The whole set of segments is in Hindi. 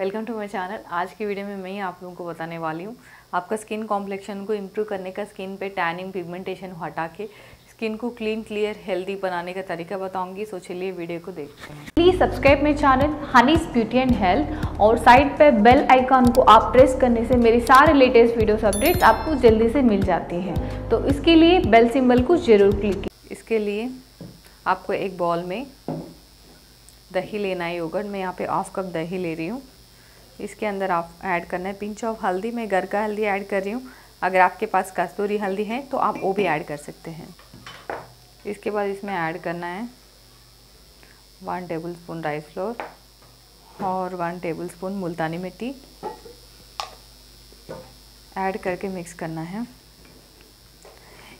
वेलकम टू माय चैनल आज की वीडियो में मैं ही आप लोगों को बताने वाली हूँ। आपका स्किन कॉम्प्लेक्शन को इम्प्रूव करने का स्किन पे टैनिंग पिगमेंटेशन हटा के स्किन को क्लीन क्लियर हेल्दी बनाने का तरीका बताऊँगी। सो चलिए वीडियो को देखते हैं। Please subscribe my channel Honey's Beauty and Health और साइड पे बेल आइकॉन को आप प्रेस करने से मेरी सारे लेटेस्ट वीडियोस अपडेट्स आपको जल्दी से मिल जाती हैं। तो इसके लिए बेल सिंबल को ज़रूर क्लिक इसके लिए आपको एक बॉल में दही लेना है योगर्ट मैं यहाँ पे हाफ़ कप दही ले रही हूँ। इसके अंदर आप ऐड करना है। पिंच ऑफ़ हल्दी, मैं घर का हल्दी ऐड कर रही हूँ। अगर आपके पास कस्तूरी हल्दी है तो आप वो भी ऐड कर सकते हैं। इसके बाद इसमें ऐड करना है one table spoon rice flour और वन टेबल स्पून मुल्तानी मिट्टी। ऐड करके मिक्स करना है।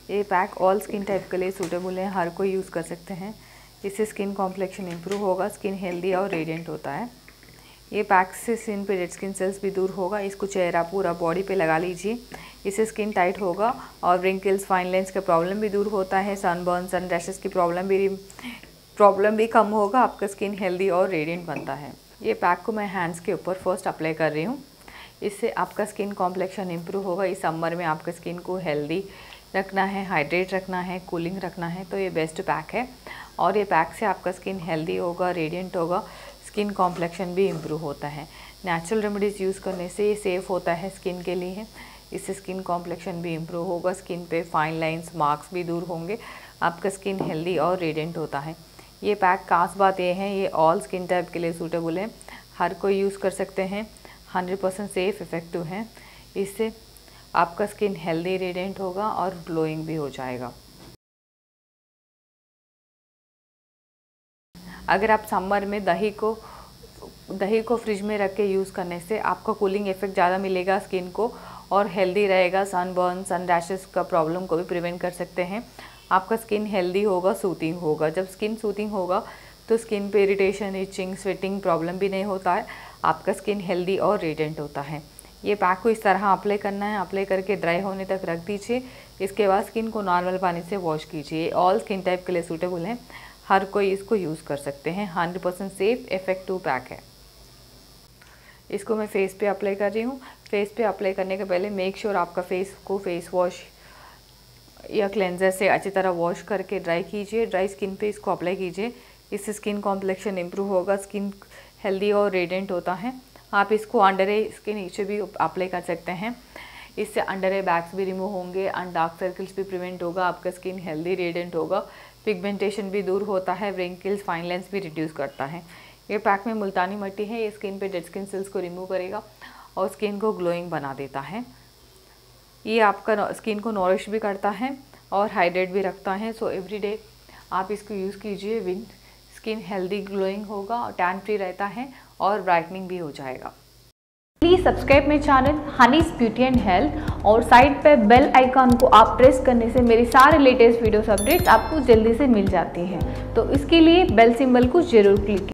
ये पैक ऑल स्किन टाइप के लिए सूटेबल है, हर कोई यूज़ कर सकते हैं। इससे स्किन कॉम्प्लेक्शन इम्प्रूव होगा स्किन हेल्दी और रेडियंट होता है। ये पैक से स्किन पे डेड स्किन सेल्स भी दूर होगा। इसको चेहरा पूरा बॉडी पे लगा लीजिए। इससे स्किन टाइट होगा और रिंकल्स फाइन लेंस का प्रॉब्लम भी दूर होता है। सनबर्न सन रैशेस की प्रॉब्लम भी प्रॉब्लम भी कम होगा। आपका स्किन हेल्दी और रेडियंट बनता है। ये पैक को मैं हैंड्स के ऊपर फ़र्स्ट अप्लाई कर रही हूँ। इससे आपका स्किन कॉम्प्लेक्शन इम्प्रूव होगा। इस समर में आपका स्किन को हेल्दी रखना है हाइड्रेट रखना है कूलिंग रखना है। तो ये बेस्ट पैक है। और ये पैक से आपका स्किन हेल्दी होगा रेडियंट होगा। स्किन कॉम्प्लेक्शन भी इम्प्रूव होता है। नेचुरल रेमेडीज़ यूज़ करने से ये सेफ़ होता है स्किन के लिए। इससे स्किन कॉम्प्लेक्शन भी इम्प्रूव होगा स्किन पे फाइन लाइंस मार्क्स भी दूर होंगे। आपका स्किन हेल्दी और रेडियंट होता है। ये पैक खास बात ये है, ये ऑल स्किन टाइप के लिए सूटेबल है। हर कोई यूज़ कर सकते हैं। हंड्रेड परसेंट सेफ़ इफ़ेक्टिव है। इससे आपका स्किन हेल्दी रेडियंट होगा और ग्लोइंग भी हो जाएगा। अगर आप समर में दही को दही को फ्रिज में रख के यूज़ करने से आपको कूलिंग इफ़ेक्ट ज़्यादा मिलेगा स्किन को और हेल्दी रहेगा सन बर्न सन रैशेस का प्रॉब्लम को भी प्रिवेंट कर सकते हैं। आपका स्किन हेल्दी होगा सूथिंग होगा। जब स्किन सूथिंग होगा तो स्किन पे इरिटेशन इचिंग स्वेटिंग प्रॉब्लम भी नहीं होता है। आपका स्किन हेल्दी और रेडियंट होता है। ये पैक को इस तरह अप्लाई करना है। अप्लाई करके ड्राई होने तक रख दीजिए। इसके बाद स्किन को नॉर्मल पानी से वॉश कीजिए। ऑल स्किन टाइप के लिए सूटेबल है। हर कोई इसको यूज़ कर सकते हैं। Hundred percent safe effective pack है। इसको मैं फेस पे अप्लाई कर रही हूँ। फेस पे अप्लाई करने के पहले मेक श्योर sure आपका फेस को फेस वॉश या क्लेंजर से अच्छी तरह वॉश करके ड्राई कीजिए। ड्राई स्किन पे इसको अप्लाई कीजिए। इससे स्किन कॉम्प्लेक्शन इम्प्रूव होगा। स्किन हेल्दी और रेडियंट होता है। आप इसको अंडर ए इसके नीचे भी अप्लाई कर सकते हैं। इससे अंडर ए बैग्स भी रिमूव होंगे। एंड डार्क सर्कल्स भी प्रिवेंट होगा। आपका स्किन हेल्दी रेडियंट होगा। पिगमेंटेशन भी दूर होता है व्रिंकल्स फाइन लेंस भी रिड्यूस करता है। ये पैक में मुल्तानी मट्टी है, ये स्किन पे डेड स्किन सेल्स को रिमूव करेगा और स्किन को ग्लोइंग बना देता है। ये आपका स्किन को नॉरिश भी करता है और हाइड्रेट भी रखता है। सो एवरी डे आप इसको यूज़ कीजिए विन स्किन हेल्दी ग्लोइंग होगा टैन फ्री रहता है और ब्राइटनिंग भी हो जाएगा। प्लीज़ सब्सक्राइब मेरे channel Honey's Beauty and Health और साइड पे बेल आइकॉन को आप प्रेस करने से मेरी सारे लेटेस्ट वीडियोस अपडेट्स आपको जल्दी से मिल जाती हैं। तो इसके लिए बेल सिंबल को ज़रूर क्लिक